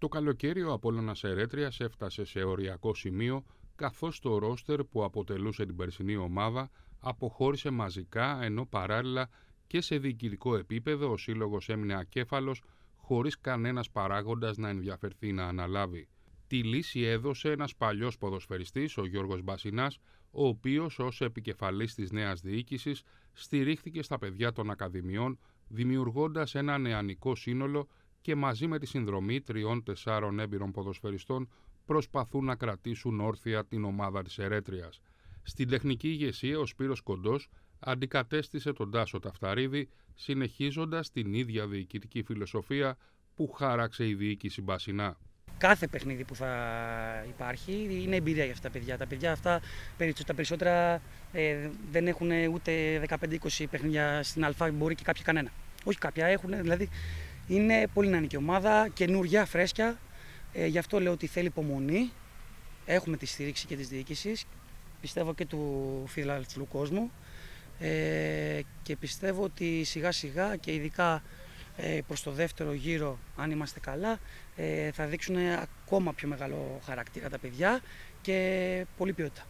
Το καλοκαίρι ο Απόλλωνας Ερέτριας έφτασε σε οριακό σημείο καθώς το ρόστερ που αποτελούσε την περσινή ομάδα αποχώρησε μαζικά ενώ παράλληλα και σε διοικητικό επίπεδο ο σύλλογος έμεινε ακέφαλος χωρίς κανένας παράγοντας να ενδιαφερθεί να αναλάβει. Τη λύση έδωσε ένας παλιός ποδοσφαιριστής, ο Γιώργος Μπασινάς, ο οποίος ως επικεφαλής της νέας διοίκησης στηρίχθηκε στα παιδιά των Ακαδημιών, δημιουργώντας ένα νεανικό σύνολο και μαζί με τη συνδρομή τριών-τεσσάρων έμπειρων ποδοσφαιριστών προσπαθούν να κρατήσουν όρθια την ομάδα της Ερέτριας. Στην τεχνική ηγεσία ο Σπύρος Κοντός αντικατέστησε τον Τάσο Ταφταρίδη συνεχίζοντας την ίδια διοικητική φιλοσοφία που χάραξε η διοίκηση Μπασινά. Κάθε παιχνίδι που θα υπάρχει είναι εμπειρία για αυτά τα παιδιά. Τα παιδιά αυτά τα περισσότερα ε, δεν έχουν ούτε 15-20 παιχνίδια στην Α, μπορεί και κάποια κανένα. Όχι κάποια έχουν, δηλαδή είναι πολύ νεανική ομάδα, καινούρια, φρέσκια. Ε, γι' αυτό λέω ότι θέλει υπομονή. Έχουμε τη στήριξη και της διοίκησης. Πιστεύω και του φιλελευθερού κόσμου. Ε, και πιστεύω ότι σιγά σιγά και ειδικά ε, προς το δεύτερο γύρο, αν είμαστε καλά, ε, θα δείξουν ακόμα πιο μεγάλο χαρακτήρα τα παιδιά και πολύ ποιότητα.